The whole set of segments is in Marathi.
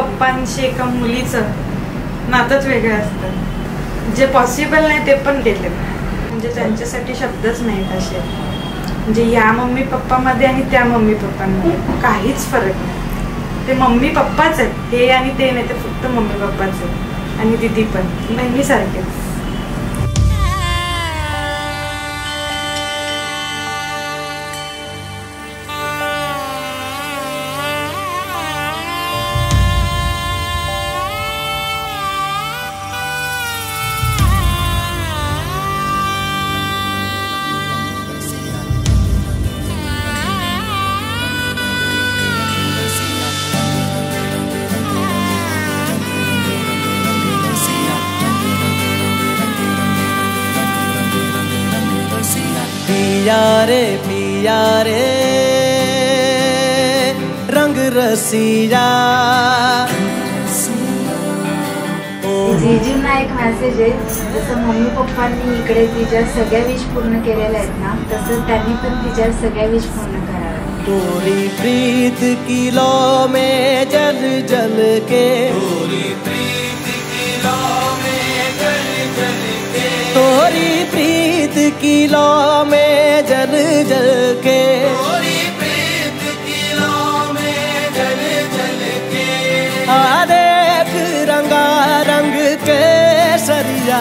पप्पांशी एका मुलीचं नातंच वेगळं असतं. जे पॉसिबल नाही ते पण केले. म्हणजे त्यांच्यासाठी शब्दच नाहीत असे. म्हणजे या मम्मी पप्पामध्ये आणि त्या मम्मी पप्पांमध्ये काहीच फरक नाही. ते मम्मी पप्पाच आहेत. हे आणि ते नाही ते फक्त मम्मी पप्पाच आहेत. आणि दिदी पण. बहिणीसारखेच पिया रे पिया रे रंग रसिया जीजूंना एक मेसेज आहे. जसं मम्मी पप्पांनी इकडे तिच्या सगळ्या विश पूर्ण केलेल्या आहेत ना तसं त्यांनी पण तिच्या सगळ्या विश पूर्ण कराव्या. तोरी प्रीत किलो में जल जल के। तोरी प्रीत किलो में जल जल के। आ देख रंगा रंग के सरिया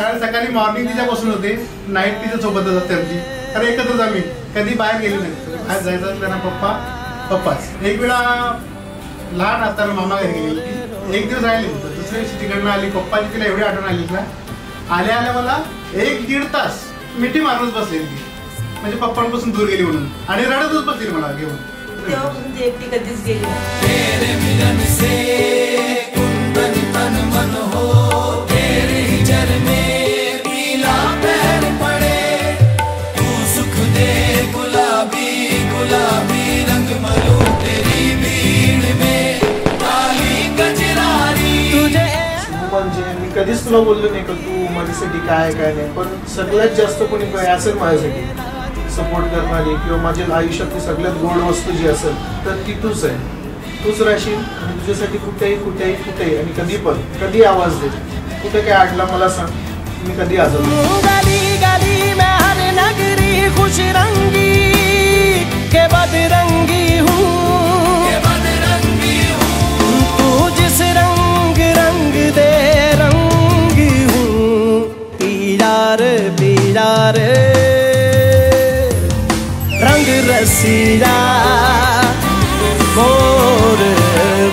कारण सकाळी मॉर्निंग तिच्या बसून होते नाईट तिच्या सोबतच असते आमची. कारण एकत्रच आम्ही कधी बाहेर गेलो नाही. बाहेर जायचं असलं ना पप्पा पप्पाच. एक वेळा लहान असताना मामा घरी गेली एक दिवस राहिली दुसऱ्या दिवशी तिकडनं आली. पप्पाची तिला एवढी आठवण आली ना. आल्या आल्या मला एक दीड तास मिठी मारूनच बसलेली ती म्हणजे पप्पांपासून दूर गेली म्हणून. आणि रडतच बसली मला घेऊन. तेव्हापासून ती एकटी कधीच गेली. तुझे म्हणजे मी कधीच तुला बोललो नाही का तू माझ्यासाठी काय काय नाही पण सगळ्यात जास्त कोणी काय असेल माझ्यासाठी. सपोर्ट करणारी किंवा माझ्या आयुष्यातली सगळ्यात गोड वस्तू जी असेल तर ती तूच आहे. तूच राहशील आणि तुझ्यासाठी कुठेही कुठेही कुठेही आणि कधी पण कधी आवाज दे. कुठे काय आडला मला सांग. मी कधी आजर गली खुश रंगी के बदरंगी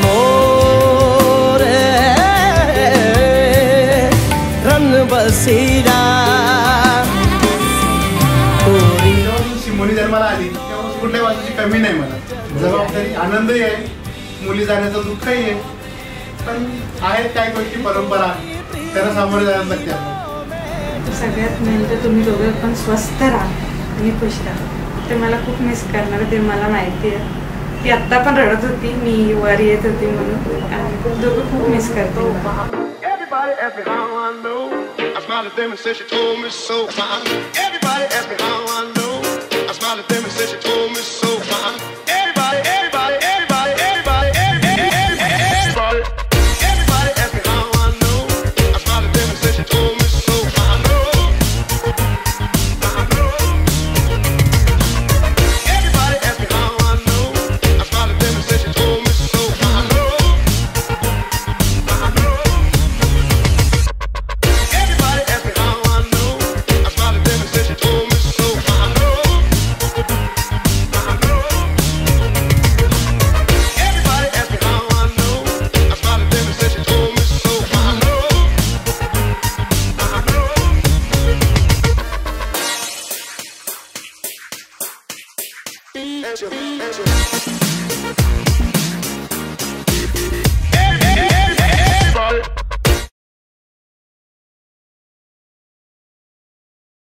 मोर रन बसिया तोरी जेव्हापासून शिमोनी जन्माला आली. तेव्हा कुठल्याही बाजूची कमी नाही मला. जबाबदारी आनंदही आहे मुली जाण्याचं दुःखही आहे पण आहेत काही गोष्टी परंपरा. त्यांना सामोरे जायला लागते. सगळ्यात मेन तर तुम्ही दोघं पण स्वस्थ राहा आणि खुश राहा. ते मला खूप मिस करणार ते मला माहिती आहे ती आत्ता पण रडत होती मी वर येत होती म्हणून आणि दोघं खूप मिस करते Everybody asked me how I know. I smiled at them and said she told me so. Everybody asked me how I